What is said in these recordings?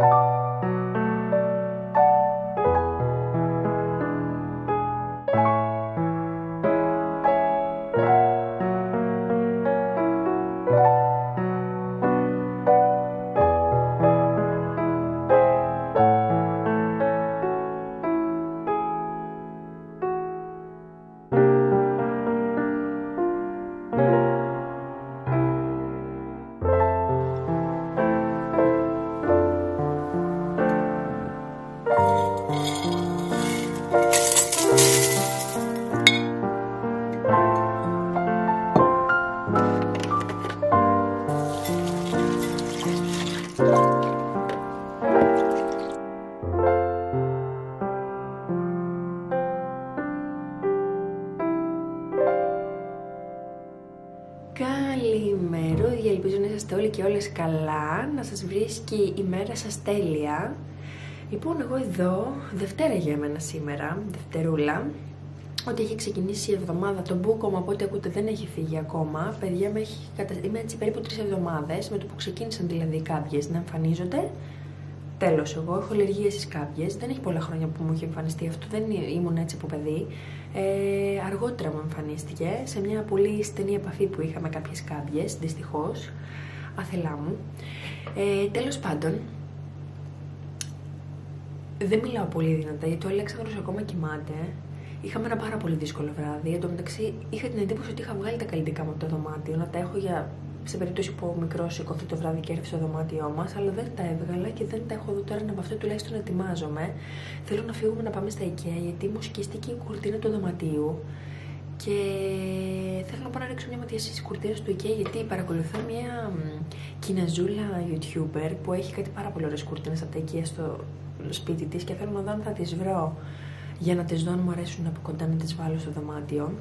you. Καλά, να σας βρίσκει η μέρα σας τέλεια. Λοιπόν, εγώ εδώ, Δευτέρα για μένα σήμερα, Δευτερούλα, ότι έχει ξεκινήσει η εβδομάδα. Το μπούκομα από ό,τι ακούτε δεν έχει φύγει ακόμα. Παιδιά, με έχει κατα... είμαι έτσι περίπου τρεις εβδομάδες, με το που ξεκίνησαν δηλαδή οι κάποιε να εμφανίζονται. Τέλος, εγώ έχω αλλεργίες στις κάποιε. Δεν έχει πολλά χρόνια που μου έχει εμφανιστεί αυτό. Δεν ήμουν έτσι από παιδί. Ε, αργότερα μου εμφανίστηκε σε μια πολύ στενή επαφή που είχα με κάποιες κάποιε, δυστυχώς. Αθελά μου. Ε, Τέλος πάντων, δεν μιλάω πολύ δυνατά γιατί ο Αλέξανδρος ακόμα κοιμάται. Είχαμε ένα πάρα πολύ δύσκολο βράδυ. Εν τω μεταξύ, είχα την εντύπωση ότι είχα βγάλει τα καλλιτικά μου από το δωμάτιο, να τα έχω για σε περίπτωση που ο μικρός σηκωθεί το βράδυ και έρθει στο δωμάτιό μας, αλλά δεν τα έβγαλα και δεν τα έχω εδώ τώρα να με αυτό τουλάχιστον ετοιμάζομαι. Θέλω να φύγουμε να πάμε στα IKEA γιατί μου σκίστηκε η κουρτίνα του δωματίου και θέλω να πάω να ρίξω μια ματιά στις κουρτίνες του IKEA γιατί παρακολουθώ μια κινεζούλα YouTuber που έχει κάτι πάρα πολύ ωραίες κουρτίνες από τα IKEA στο σπίτι της και θέλω να δω αν θα τις βρω για να τις δω αν μου αρέσουν από κοντά να τις βάλω στο δωμάτιο.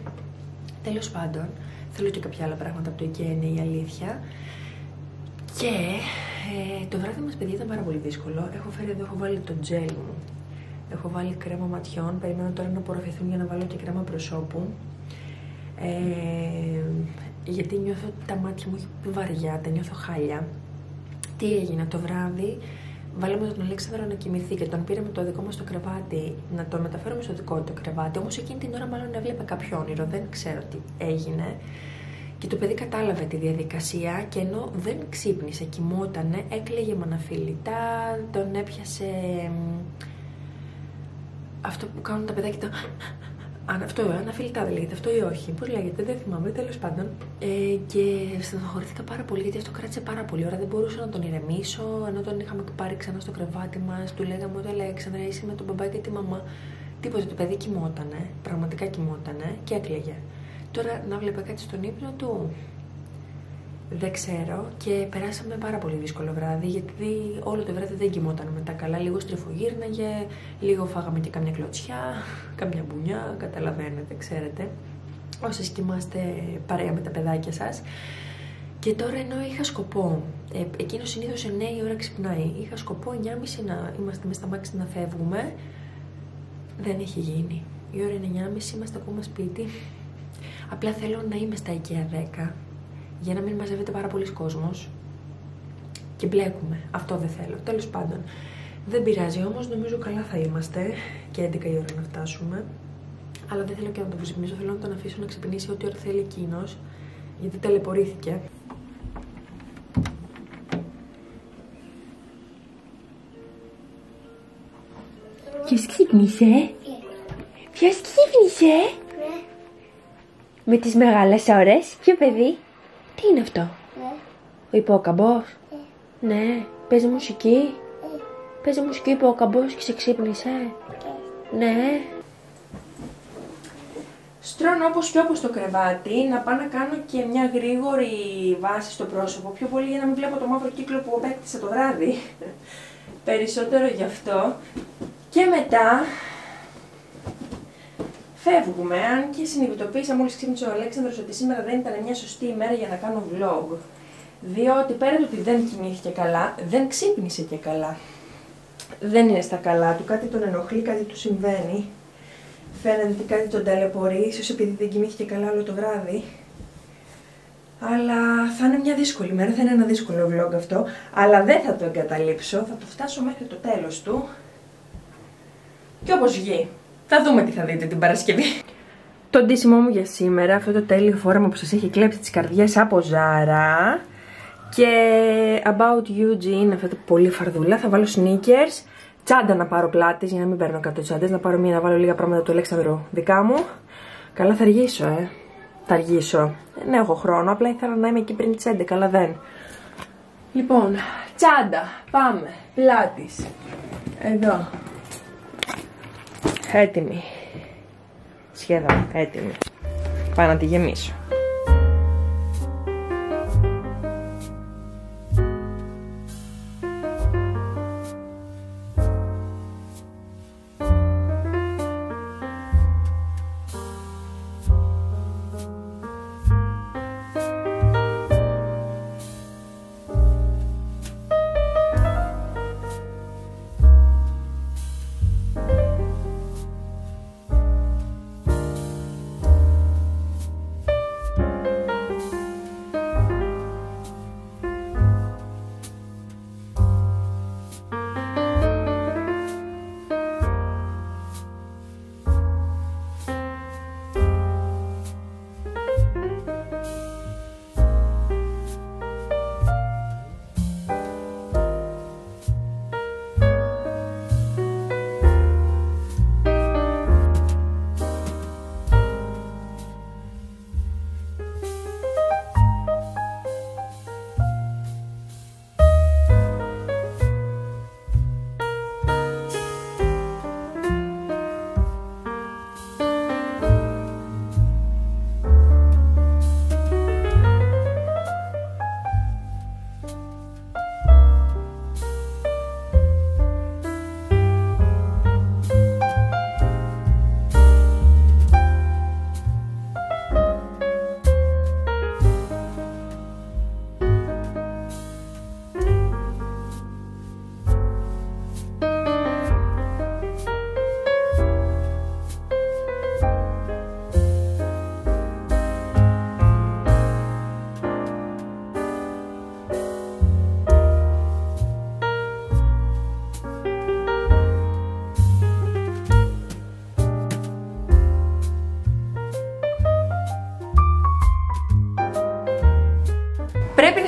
Τέλος πάντων, θέλω και κάποια άλλα πράγματα από το IKEA είναι η αλήθεια. Και ε, το βράδυ μας παιδιά ήταν πάρα πολύ δύσκολο. Έχω φέρει εδώ, έχω βάλει το τζέλ μου. Έχω βάλει κρέμα ματιών, περιμένω τώρα να απορροφηθούν για να βάλω και κρέμα προσώπου. Ε, γιατί νιώθω ότι τα μάτια μου έχει βαριά, τα νιώθω χάλια. Τι έγινε το βράδυ, βάλαμε τον Αλέξανδρο να κοιμηθεί και τον πήραμε το δικό μας το κρεβάτι να τον μεταφέρουμε στο δικό του κρεβάτι. Όμως εκείνη την ώρα μάλλον έβλεπε κάποιο όνειρο, δεν ξέρω τι έγινε. Και το παιδί κατάλαβε τη διαδικασία και ενώ δεν ξύπνησε, κοιμότανε, έκλαιγε μοναφιλιτά, τον έπιασε αυτό που κάνουν τα παιδάκια το αν αυτό, αναφιλητά δεν λέγεται αυτό ή όχι. Πώ λέγεται, δεν θυμάμαι, τέλος πάντων. Ε, και στενοχωρήθηκα πάρα πολύ γιατί αυτό κράτησε πάρα πολύ ώρα. Δεν μπορούσα να τον ηρεμήσω. Ενώ τον είχαμε πάρει ξανά στο κρεβάτι μας, του λέγαμε ότι Αλέξανδρα είσαι με τον μπαμπά και τη μαμά. Τίποτα, το παιδί κοιμότανε, πραγματικά κοιμότανε και έκλαιγε. Τώρα να βλέπα κάτι στον ύπνο του, δεν ξέρω και περάσαμε πάρα πολύ δύσκολο βράδυ γιατί όλο το βράδυ δεν κοιμόταν μετά καλά. Λίγο στριφογύρναγε, λίγο φάγαμε και καμιά κλωτσιά, καμιά μπουνιά, καταλαβαίνετε, ξέρετε. Όσες κοιμάστε παρέα με τα παιδάκια σας. Και τώρα ενώ είχα σκοπό, ε, εκείνο συνήθως 9 η ώρα ξυπνάει, είχα σκοπό 9.30 να είμαστε μες στα μάξι να φεύγουμε. Δεν έχει γίνει. Η ώρα είναι 9.30, είμαστε ακόμα σπίτι. Απλά θέλω να είμαι στα IKEA 10 για να μην μαζεύεται πάρα πολλοί κόσμος και μπλέκουμε. Αυτό δεν θέλω. Τέλος πάντων, δεν πειράζει όμως, νομίζω καλά θα είμαστε και 11 η ώρα να φτάσουμε. Αλλά δεν θέλω και να τον ξυπνήσω, θέλω να τον αφήσω να ξυπνήσει ό,τι ώρα θέλει εκείνος, γιατί ταλαιπωρήθηκε. Ποιος ξύπνησε; Ποιος ξύπνησε; Ναι. Με τις μεγάλες ώρες. Ποιο παιδί; Τι είναι αυτό; Ναι. Ο υπόκαμπος; Ναι. ναι. Παίζει μουσική; Ναι. Παίζει μουσική υπόκαμπος και σε ξύπνησε; Ναι. ναι. Στρώνω όπως και όπως το κρεβάτι, να πάω να κάνω και μια γρήγορη βάση στο πρόσωπο, πιο πολύ για να μην βλέπω το μαύρο κύκλο που απέκτησα το βράδυ. Περισσότερο γι' αυτό. Και μετά φεύγουμε. Αν και συνειδητοποίησα μόλις ξύπνησε ο Αλέξανδρος ότι σήμερα δεν ήταν μια σωστή ημέρα για να κάνω vlog. Διότι πέρα του ότι δεν κοιμήθηκε καλά, δεν ξύπνησε και καλά. Δεν είναι στα καλά του, κάτι τον ενοχλεί, κάτι του συμβαίνει. Φαίνεται ότι κάτι τον ταλαιπωρεί, ίσως επειδή δεν κοιμήθηκε καλά όλο το βράδυ. Αλλά θα είναι μια δύσκολη μέρα, θα είναι ένα δύσκολο vlog αυτό. Αλλά δεν θα το εγκαταλείψω, θα το φτάσω μέχρι το τέλος του. Και όπως βγει. Θα δούμε τι θα δείτε την Παρασκευή. Το ντύσιμό μου για σήμερα, αυτό το τέλειο φόρεμα που σας έχει κλέψει τις καρδιές από Ζάρα. Και About You Jean, αυτό το πολύ φαρδούλα, θα βάλω sneakers. Τσάντα να πάρω πλάτες για να μην παίρνω κάτω τσάντες, να πάρω μία να βάλω λίγα πράγματα του Αλέξανδρου δικά μου. Καλά θα αργήσω, ε. Θα αργήσω. Δεν έχω χρόνο, απλά ήθελα να είμαι εκεί πριν τις 11, αλλά δεν. Λοιπόν, τσάντα, πάμε, πλάτης. Εδώ, Έτοιμη. Σχεδόν έτοιμη. Πάω να τη γεμίσω.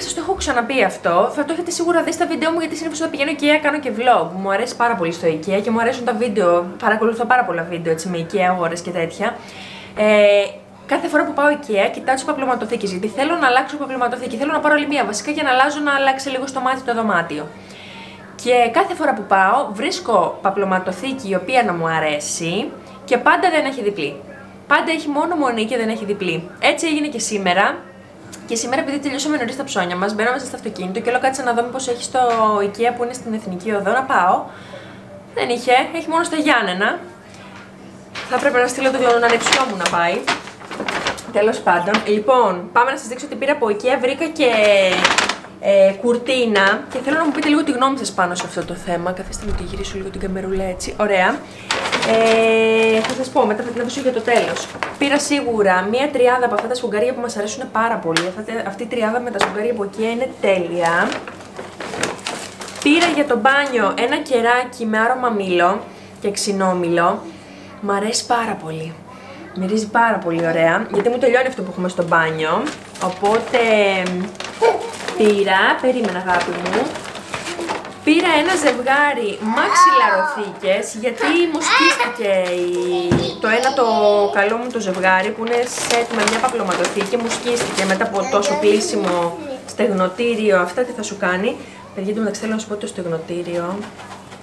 Σας το έχω ξαναπεί αυτό. Θα το έχετε σίγουρα δει στα βίντεο μου γιατί συνήθως όταν πηγαίνω IKEA κάνω και vlog. Μου αρέσει πάρα πολύ στο IKEA και μου αρέσουν τα βίντεο. Παρακολουθώ πάρα πολλά βίντεο έτσι, με IKEA αγορές και τέτοια. Ε, κάθε φορά που πάω IKEA κοιτάω τις παπλωματοθήκες γιατί θέλω να αλλάξω παπλωματοθήκη. Θέλω να πάρω άλλη μία βασικά για να αλλάζω να αλλάξει λίγο στο μάτι το δωμάτιο. Και κάθε φορά που πάω βρίσκω παπλωματοθήκη η οποία να μου αρέσει και πάντα δεν έχει διπλή. Πάντα έχει μόνο μονή και δεν έχει διπλή. Έτσι έγινε και σήμερα. Και σήμερα, επειδή τελειώσαμε νωρίς τα ψώνια μας, μπαίνω μέσα στο αυτοκίνητο και λέω κάτσε να δω μήπως έχει στο IKEA που είναι στην Εθνική Οδό να πάω. Δεν είχε, έχει μόνο στα Γιάννενα. Θα πρέπει να στείλω τον ανεψιό μου να πάει. Τέλος πάντων. Λοιπόν, πάμε να σας δείξω ότι πήρα από IKEA. Βρήκα και ε, κουρτίνα και θέλω να μου πείτε λίγο τη γνώμη σας πάνω σε αυτό το θέμα. Καθίστε με τη γυρίσω λίγο την καμερούλα έτσι. Ωραία. Ε, θα σας πω, μετά θα την αφήσω για το τέλος. Πήρα σίγουρα μία τριάδα από αυτά τα σφουγγαρία που μας αρέσουν πάρα πολύ. Αυτή η τριάδα με τα σφουγγαρία από εκεί είναι τέλεια. Πήρα για το μπάνιο ένα κεράκι με άρωμα μήλο και ξινόμηλο. Μ' αρέσει πάρα πολύ. Μυρίζει πάρα πολύ ωραία, γιατί μου τελειώνει αυτό που έχουμε στο μπάνιο. Οπότε πήρα, περίμενα αγάπη μου, Πήρα ένα ζευγάρι μαξιλαροθήκες γιατί μου σκίστηκε το ένα το καλό μου το ζευγάρι που είναι σετ με μια παπλωματοθήκη μου σκίστηκε μετά από τόσο πλήσιμο στεγνοτήριο αυτά τι θα σου κάνει. Παιδιά του μεταξύ θέλω να σου πω το στεγνοτήριο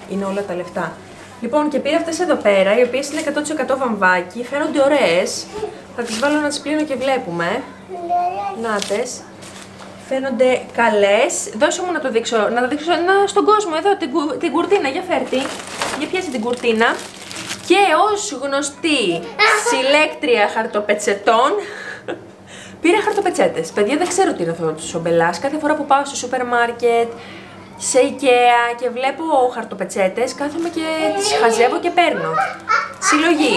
είναι όλα τα λεφτά. Λοιπόν και πήρα αυτές εδώ πέρα οι οποίες είναι 100% βαμβάκι φαίνονται ωραίες. Θα τις βάλω να τις πλύνω και βλέπουμε. Νάτες Φαίνονται καλές. Δώσε μου να το δείξω, να το δείξω να, στον κόσμο εδώ την, την κουρτίνα. Για φέρτη. Για πιάσει την κουρτίνα. Και ως γνωστή συλλέκτρια χαρτοπετσετών, πήρα χαρτοπετσέτες. Παιδιά, δεν ξέρω τι είναι αυτό τους σομπελά. Κάθε φορά που πάω στο σούπερ μάρκετ, σε IKEA και βλέπω χαρτοπετσέτες, κάθομαι και τις χαζεύω και παίρνω. Συλλογή.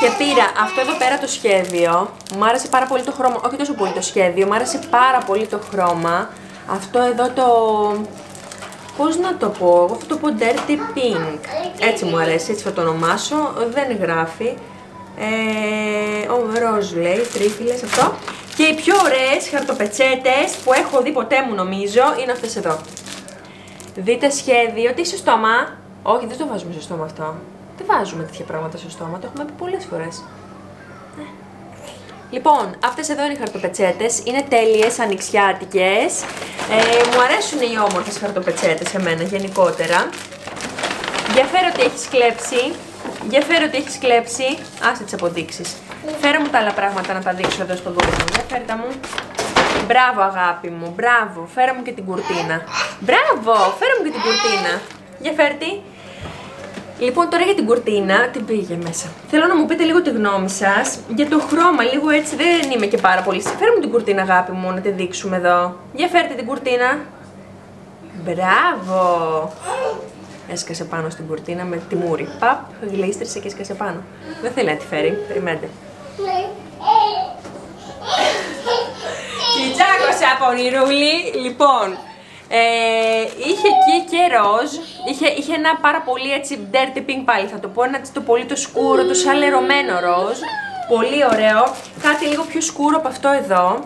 Και πήρα αυτό εδώ πέρα το σχέδιο. Μου άρεσε πάρα πολύ το χρώμα. Όχι τόσο πολύ το σχέδιο, μου άρεσε πάρα πολύ το χρώμα. Αυτό εδώ το... Πώς να το πω, αυτό το πω Dirty Pink. Έτσι μου αρέσει, έτσι θα το ονομάσω. Δεν γράφει. Ε, ο ροζ λέει, τρίφυλλες αυτό. Και οι πιο ωραίες χαρτοπετσέτες που έχω δει ποτέ μου νομίζω είναι αυτές εδώ. Δείτε σχέδιο, τι στο στόμα. Όχι, δεν το βάζουμε στο στόμα αυτό. Δεν βάζουμε τέτοια πράγματα στο στόμα, το έχουμε πει πολλές φορές. Ε. Λοιπόν, αυτές εδώ είναι οι χαρτοπετσέτες, είναι τέλειες, ανοιξιάτικες. Ε, μου αρέσουν οι όμορφες χαρτοπετσέτες εμένα γενικότερα. Για φέρω τι έχεις κλέψει. Για φέρω τι έχεις κλέψει. Άσε τις αποδείξεις. Φέρω μου τα άλλα πράγματα να τα δείξω εδώ στον κόσμο. Για φέρε τα μου. Μπράβο αγάπη μου, μπράβο. Φέρε μου και την κουρτίνα. Μπράβο, φέρε μου και την κουρτίνα. Για φέρτη. Λοιπόν, τώρα για την κουρτίνα, την πήγε μέσα. Θέλω να μου πείτε λίγο τη γνώμη σας για το χρώμα. Λίγο έτσι δεν είμαι και πάρα πολύ. Φέρε μου την κουρτίνα, αγάπη μου, να τη δείξουμε εδώ. Για φέρτε την κουρτίνα. Μπράβο! Έσκασε πάνω στην κουρτίνα με τη μούρη. Παπ, γλίστρισε και έσκασε πάνω. Δεν θέλει να τη φέρει. Περιμένετε. Τσάκωσε από ονειρούλη. Λοιπόν, ε, είχε εκεί και ροζ, είχε, είχε ένα πάρα πολύ έτσι dirty pink πάλι θα το πω, ένα το πολύ το σκούρο, το σαλερωμένο ροζ, πολύ ωραίο, κάτι λίγο πιο σκούρο από αυτό εδώ,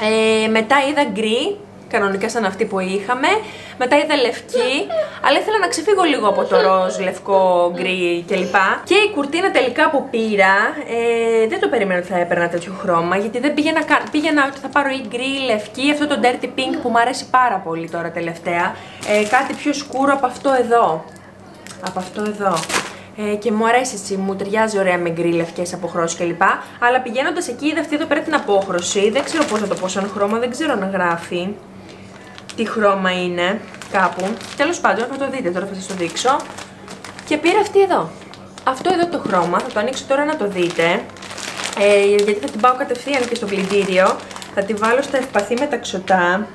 ε, μετά είδα γκρι, κανονικά σαν αυτή που είχαμε. Μετά είδα λευκή, αλλά ήθελα να ξεφύγω λίγο από το ροζ, λευκό, γκρι κλπ. Και η κουρτίνα τελικά που πήρα, ε, δεν το περίμενα ότι θα έπαιρνα τέτοιο χρώμα, γιατί δεν πήγαινα, πήγαινα ότι θα πάρω ή γκρι, ή λευκή, αυτό το dirty pink που μου αρέσει πάρα πολύ τώρα τελευταία. Ε, κάτι πιο σκούρο από αυτό εδώ. Από αυτό εδώ. Ε, και μου αρέσει έτσι, μου ταιριάζει ωραία με γκρι, λευκές αποχρώσεις κλπ. Αλλά πηγαίνοντας εκεί, είδα αυτή εδώ πέρα την απόχρωση. Δεν ξέρω πώς θα το πω σαν χρώμα, δεν ξέρω να γράφει τι χρώμα είναι κάπου. Τέλος πάντων θα το δείτε τώρα θα σας το δείξω. Και πήρα αυτή εδώ. Αυτό εδώ το χρώμα, θα το ανοίξω τώρα να το δείτε. Ε, γιατί θα την πάω κατευθείαν και στο πλυντήριο. Θα τη βάλω στα ευπαθή μεταξωτά.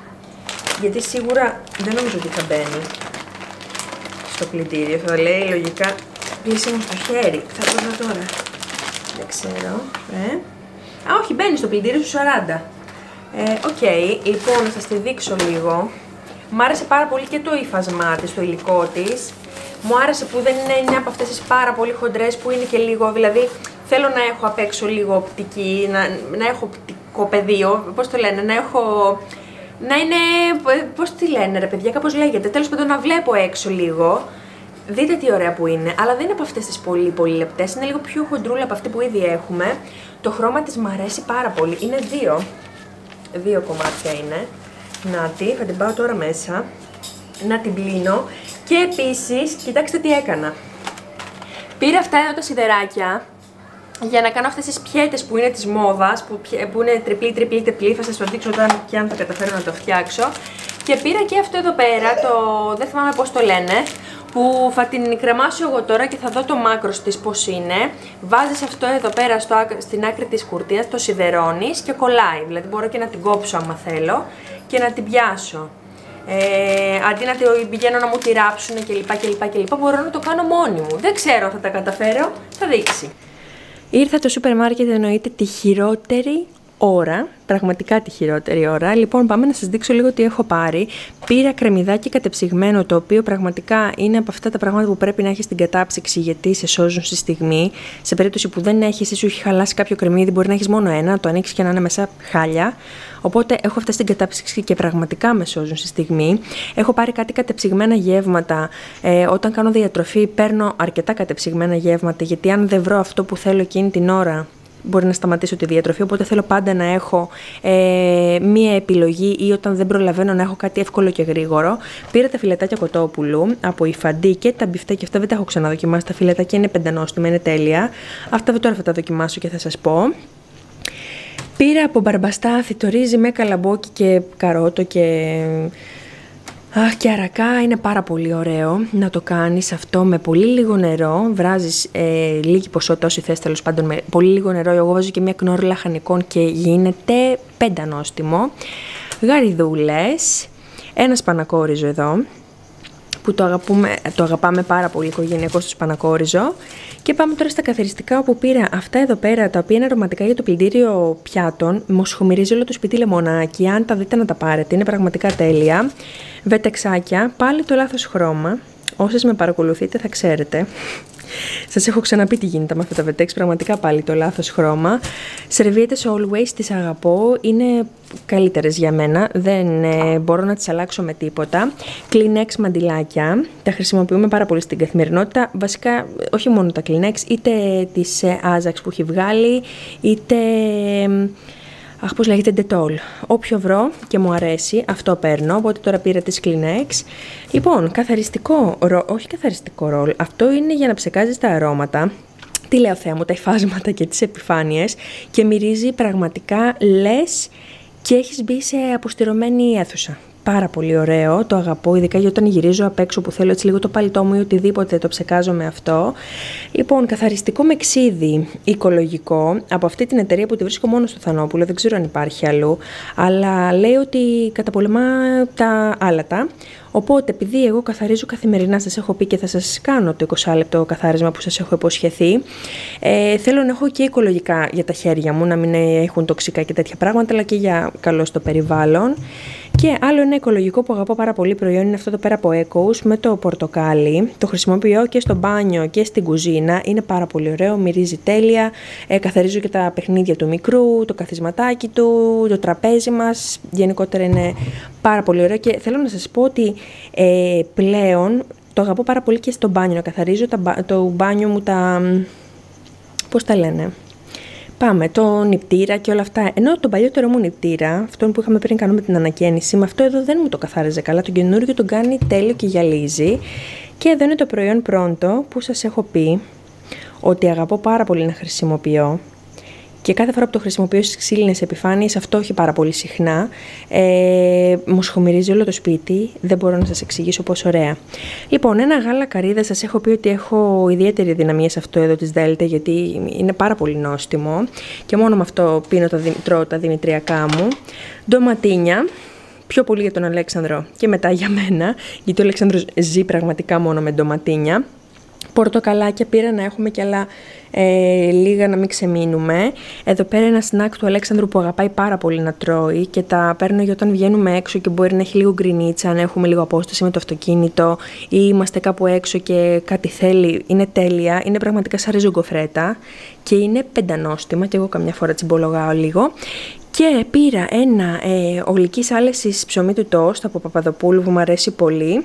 Γιατί σίγουρα δεν νομίζω ότι θα μπαίνει στο πλυντήριο. Θα λέει λογικά πλύσιμο στο χέρι. Θα το δω τώρα. Δεν ξέρω. Ε. Α, όχι, μπαίνει στο πλυντήριο στο 40. Ε, ok, okay. λοιπόν να σας τη δείξω λίγο. Μ' άρεσε πάρα πολύ και το ύφασμά της, το υλικό της. Μου άρεσε που δεν είναι μια από αυτές τις πάρα πολύ χοντρές που είναι και λίγο, δηλαδή θέλω να έχω απ' έξω λίγο οπτική, να, να έχω οπτικό πεδίο, πώς το λένε, να έχω να είναι, πώς τη λένε ρε παιδιά, κάπως λέγεται, τέλος πάντων να βλέπω έξω λίγο. Δείτε τι ωραία που είναι, αλλά δεν είναι από αυτές τις πολύ πολύ λεπτές, είναι λίγο πιο χοντρούλα από αυτή που ήδη έχουμε. Το χρώμα της μου αρέσει πάρα πολύ, είναι δύο, δύο κομμάτια είναι. Να τη, θα την πάω τώρα μέσα, να την πλύνω και επίσης, κοιτάξτε τι έκανα. Πήρα αυτά εδώ τα σιδεράκια, για να κάνω αυτές τις πιέτες που είναι της μόδας, που, που είναι τριπλή, τριπλή, τριπλή, θα σας το δείξω όταν και αν θα καταφέρω να το φτιάξω. Και πήρα και αυτό εδώ πέρα, το, δεν θυμάμαι πώς το λένε, που θα την κρεμάσω εγώ τώρα και θα δω το μάκρος της πώς είναι. Βάζεις αυτό εδώ πέρα στο, στην άκρη της κουρτίνας, το σιδερώνεις και κολλάει. Δηλαδή μπορώ και να την κόψω άμα θέλω και να την πιάσω. Ε, αντί να την πηγαίνω να μου τη ράψουν κλπ, κλπ, κλπ. Μπορώ να το κάνω μόνη μου. Δεν ξέρω αν θα τα καταφέρω, θα δείξει. Ήρθα το σούπερ μάρκετ εννοείται τη χειρότερη ώρα, πραγματικά τη χειρότερη ώρα. Λοιπόν, πάμε να σας δείξω λίγο τι έχω πάρει. Πήρα κρεμμυδάκι κατεψυγμένο, το οποίο πραγματικά είναι από αυτά τα πράγματα που πρέπει να έχεις στην κατάψυξη, γιατί σε σώζουν στη στιγμή. Σε περίπτωση που δεν έχεις, ή σου έχει χαλάσει κάποιο κρεμμύδι, μπορεί να έχεις μόνο ένα, το ανοίξεις και να είναι μέσα χάλια. Οπότε έχω αυτά στην κατάψυξη και πραγματικά με σώζουν στη στιγμή. Έχω πάρει κάτι κατεψυγμένα γεύματα. Ε, όταν κάνω διατροφή, παίρνω αρκετά κατεψυγμένα γεύματα, γιατί αν δεν βρω αυτό που θέλω εκείνη την ώρα, μπορεί να σταματήσω τη διατροφή, οπότε θέλω πάντα να έχω ε, μία επιλογή ή όταν δεν προλαβαίνω να έχω κάτι εύκολο και γρήγορο. Πήρα τα φιλετάκια κοτόπουλου από η Φαντή και τα μπιφτέκια αυτά δεν τα έχω ξαναδοκιμάσει. Τα φιλετάκια είναι πεντανόστιμα, είναι τέλεια. Αυτά τώρα θα τα δοκιμάσω και θα σας πω. Πήρα από μπαρμπαστάθι το ρύζι με καλαμπόκι και καρότο και Αχ, και αρακά είναι πάρα πολύ ωραίο να το κάνεις αυτό με πολύ λίγο νερό. Βράζεις ε, λίγη ποσότητα όσοι θες τέλος πάντων με πολύ λίγο νερό. Εγώ βάζω και μια κνόρη λαχανικών και γίνεται πεντανόστιμο. Γαριδούλες, ένας σπανακόριζο εδώ που το, αγαπούμε, το αγαπάμε πάρα πολύ οικογενειακό στο σπανακόριζο. Και πάμε τώρα στα καθαριστικά όπου πήρα αυτά εδώ πέρα τα οποία είναι αρωματικά για το πλυντήριο πιάτων. Μοσχομυρίζει όλο το σπίτι λεμονάκι. Αν τα δείτε να τα πάρετε, είναι πραγματικά τέλεια. Βετεξάκια, πάλι το λάθος χρώμα. Όσες με παρακολουθείτε θα ξέρετε. Σας έχω ξαναπεί τι γίνεται με αυτά τα βετέξ, πραγματικά πάλι το λάθος χρώμα. Σερβίετε always, τις αγαπώ, είναι καλύτερες για μένα, δεν ε, μπορώ να τις αλλάξω με τίποτα. Kleenex μαντιλάκια, τα χρησιμοποιούμε πάρα πολύ στην καθημερινότητα, βασικά όχι μόνο τα Kleenex, είτε τις ε, Ajax που έχει βγάλει, είτε Αχ, πώς λέγεται Dettol. Όποιο βρω και μου αρέσει, αυτό παίρνω, οπότε τώρα πήρα τις Kleenex. Λοιπόν, καθαριστικό, όχι καθαριστικό ρόλ, αυτό είναι για να ψεκάζεις τα αρώματα. Τι λέω Θεά μου, τα υφάσματα και τις επιφάνειες και μυρίζει πραγματικά λες και έχεις μπει σε αποστηρωμένη αίθουσα πάρα πολύ ωραίο, το αγαπώ, ειδικά για όταν γυρίζω απ' έξω που θέλω έτσι λίγο το παλιτό μου ή οτιδήποτε το ψεκάζω με αυτό. Λοιπόν, καθαριστικό με ξύδι οικολογικό από αυτή την εταιρεία που τη βρίσκω μόνο στο Θανόπουλο, δεν ξέρω αν υπάρχει αλλού, αλλά λέει ότι καταπολεμά τα άλατα. Οπότε, επειδή εγώ καθαρίζω καθημερινά, σας έχω πει και θα σας κάνω το 20 λεπτό καθάρισμα που σας έχω υποσχεθεί, ε, θέλω να έχω και οικολογικά για τα χέρια μου, να μην έχουν τοξικά και τέτοια πράγματα, αλλά και για καλό στο περιβάλλον. Και άλλο ένα οικολογικό που αγαπώ πάρα πολύ προϊόν είναι αυτό το πέρα από Echoes με το πορτοκάλι. Το χρησιμοποιώ και στο μπάνιο και στην κουζίνα. Είναι πάρα πολύ ωραίο, μυρίζει τέλεια. Ε, καθαρίζω και τα παιχνίδια του μικρού, το καθισματάκι του, το τραπέζι μας. Γενικότερα είναι πάρα πολύ ωραίο και θέλω να σας πω ότι ε, πλέον το αγαπώ πάρα πολύ και στο μπάνιο να καθαρίζω τα, το μπάνιο μου τα... πώς τα λένε... Πάμε, το νηπτήρα και όλα αυτά. Ενώ τον παλιότερο μου νηπτήρα, αυτόν που είχαμε πριν κάνουμε την ανακαίνιση, με αυτό εδώ δεν μου το καθάριζε καλά. Το καινούργιο τον κάνει τέλειο και γυαλίζει. Και εδώ είναι το προϊόν πρώτο που σας έχω πει ότι αγαπώ πάρα πολύ να χρησιμοποιώ και κάθε φορά που το χρησιμοποιώ στις ξύλινες επιφάνειες, αυτό όχι πάρα πολύ συχνά, ε, μου σχομυρίζει όλο το σπίτι. Δεν μπορώ να σας εξηγήσω πόσο ωραία. Λοιπόν, ένα γάλα καρύδα σας έχω πει ότι έχω ιδιαίτερη δυναμία σε αυτό εδώ της Δέλτα, γιατί είναι πάρα πολύ νόστιμο και μόνο με αυτό πίνω τα, τρώω τα δημητριακά μου. Ντοματίνια, πιο πολύ για τον Αλέξανδρο και μετά για μένα, γιατί ο Αλέξανδρος ζει πραγματικά μόνο με ντοματίνια. Πορτοκαλάκια πήρα να έχουμε κι άλλα ε, λίγα να μην ξεμείνουμε. Εδώ πέρα ένα σνακ του Αλέξανδρου που αγαπάει πάρα πολύ να τρώει και τα παίρνω για όταν βγαίνουμε έξω και μπορεί να έχει λίγο γκρινίτσα, αν έχουμε λίγο απόσταση με το αυτοκίνητο ή είμαστε κάπου έξω και κάτι θέλει. Είναι τέλεια, είναι πραγματικά σαν ριζογκοφρέτα και είναι πεντανόστιμα και εγώ καμιά φορά τσιμπολογάω λίγο. Και πήρα ένα ε, ολικής άλεσης ψωμί του τόστ από Παπαδοπούλου που μου αρέσει πολύ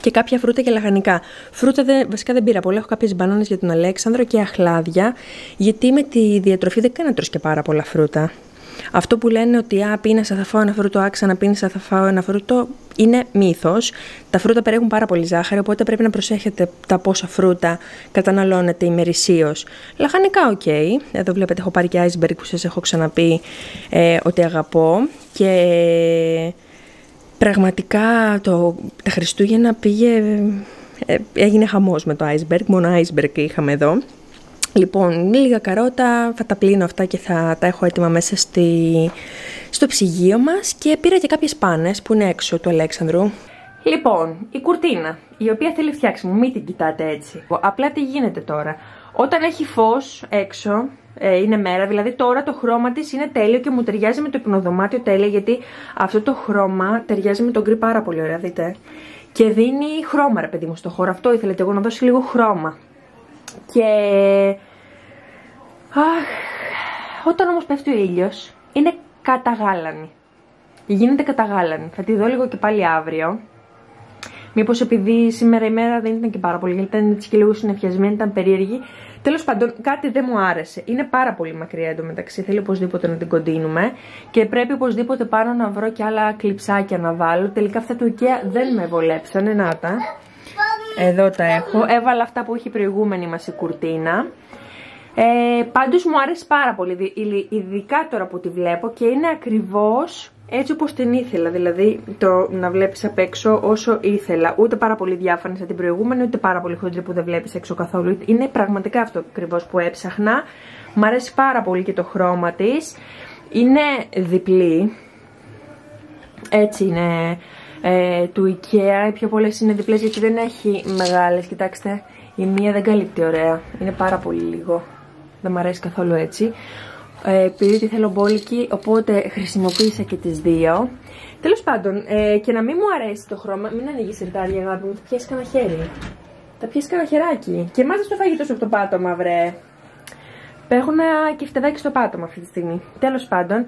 και κάποια φρούτα και λαχανικά. Φρούτα δεν, βασικά δεν πήρα πολλά. Έχω κάποιες μπανάνε για τον Αλέξανδρο και αχλάδια. Γιατί με τη διατροφή δεν κάνω και πάρα πολλά φρούτα. Αυτό που λένε ότι α, πείνασα θα φάω ένα φρούτο, α, ξαναπείνασα θα φάω ένα φρούτο, είναι μύθος. Τα φρούτα περιέχουν πάρα πολύ ζάχαρη, οπότε πρέπει να προσέχετε τα πόσα φρούτα καταναλώνετε ημερησίως. Λαχανικά, οκ. Εδώ βλέπετε, έχω πάρει και iceberg που σας έχω ξαναπεί ε, ότι αγαπώ. Και πραγματικά το, τα Χριστούγεννα πήγε, ε, έγινε χαμός με το iceberg, μόνο iceberg είχαμε εδώ. Λοιπόν, λίγα καρότα, θα τα πλύνω αυτά και θα τα έχω έτοιμα μέσα στη, στο ψυγείο μας και πήρα και κάποιες πάνες που είναι έξω του Αλέξανδρου. Λοιπόν, η κουρτίνα, η οποία θέλει φτιάξιμο, μην την κοιτάτε έτσι. Απλά τι γίνεται τώρα. Όταν έχει φως έξω, ε, είναι μέρα, δηλαδή τώρα το χρώμα της είναι τέλειο και μου ταιριάζει με το υπνοδωμάτιο τέλεια γιατί αυτό το χρώμα ταιριάζει με τον γκρι πάρα πολύ ωραία, δείτε. Και δίνει χρώμα ρε παιδί μου στο χώρο, αυτό ήθελα εγώ να δώσει λίγο χρώμα. Και... Αχ, όταν όμως πέφτει ο ήλιος είναι καταγάλανη. Γίνεται καταγάλανη. Θα τη δω λίγο και πάλι αύριο. Μήπως επειδή σήμερα η μέρα δεν ήταν και πάρα πολύ, γιατί ήταν έτσι και λίγο συνεφιασμένη, ήταν περίεργη. Τέλος πάντων, κάτι δεν μου άρεσε. Είναι πάρα πολύ μακριά εντωμεταξύ. Θέλει οπωσδήποτε να την κοντίνουμε. Και πρέπει οπωσδήποτε πάνω να βρω και άλλα κλειψάκια να βάλω. Τελικά αυτά του IKEA δεν με βολέψανε. Να τα. Εδώ τα έχω. Έβαλα αυτά που έχει προηγούμενη μας η κουρτίνα. Ε, πάντως μου άρεσε πάρα πολύ, ειδικά τώρα που τη βλέπω και είναι ακριβώς έτσι όπως την ήθελα, δηλαδή το να βλέπεις απ' έξω όσο ήθελα. Ούτε πάρα πολύ διάφανη σαν την προηγούμενη, ούτε πάρα πολύ χοντρή που δεν βλέπεις έξω καθόλου. Είναι πραγματικά αυτό ακριβώς που έψαχνα. Μ' αρέσει πάρα πολύ και το χρώμα της. Είναι διπλή. Έτσι είναι ε, του IKEA. Οι πιο πολλές είναι διπλές γιατί δεν έχει μεγάλες. Κοιτάξτε, η μία δεν καλύπτει ωραία. Είναι πάρα πολύ λίγο. Δεν μ' αρέσει καθόλου έτσι ε, επειδή θέλω μπόλικη, οπότε χρησιμοποίησα και τις δύο. Τέλος πάντων, ε, και να μην μου αρέσει το χρώμα, μην ανοίγεις σιρτάρια αγάπη μου, θα πιάσεις κανένα χέρι. Θα πιάσεις κανένα χεράκι. Και μάζες το φαγητό σου από το πάτωμα, βρε. Έχουν και φτεδάκι στο πάτωμα αυτή τη στιγμή. Τέλος πάντων,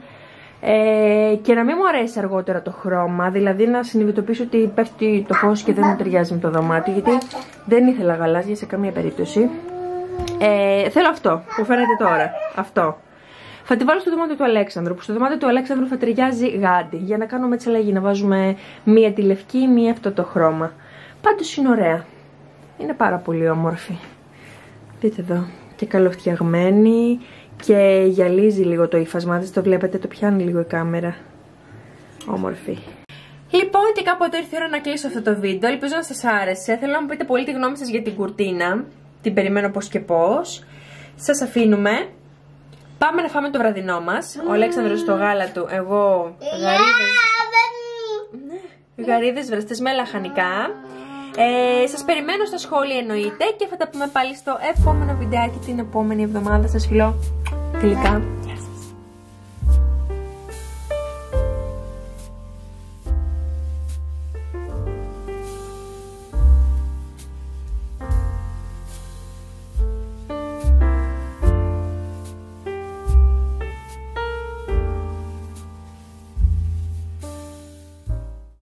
ε, και να μην μου αρέσει αργότερα το χρώμα, δηλαδή να συνειδητοποιήσω ότι πέφτει το φως και δεν μου ταιριάζει με το δωμάτιο, γιατί δεν ήθελα γαλάζια σε καμία περίπτωση. Ε, θέλω αυτό που φαίνεται τώρα. Αυτό. Θα τη βάλω στο δωμάτιο του Αλέξανδρου, που στο δωμάτιο του Αλέξανδρου θα ταιριάζει γάντι. Για να κάνουμε έτσι αλλαγή, να βάζουμε μία τη λευκή, μία αυτό το χρώμα. Πάντως είναι ωραία. Είναι πάρα πολύ όμορφη. Δείτε εδώ. Και καλοφτιαγμένη και γυαλίζει λίγο το ύφασμά της. Το βλέπετε, το πιάνει λίγο η κάμερα. Όμορφη. Λοιπόν και κάπου εδώ ήρθε η ώρα να κλείσω αυτό το βίντεο. Ελπίζω να σας άρεσε. Θέλω να μου πείτε πολύ τη γνώμη σας για την κουρτίνα. Την περιμένω πώς και πώς. Σας αφήνουμε. Πάμε να φάμε το βραδινό μας. Ο Αλέξανδρος στο γάλα του, εγώ γαρίδες, ναι, γαρίδες βραστές με λαχανικά. Ε, σας περιμένω στα σχόλια εννοείται και θα τα πούμε πάλι στο επόμενο βιντεάκι την επόμενη εβδομάδα. Σας φιλώ φιλικά.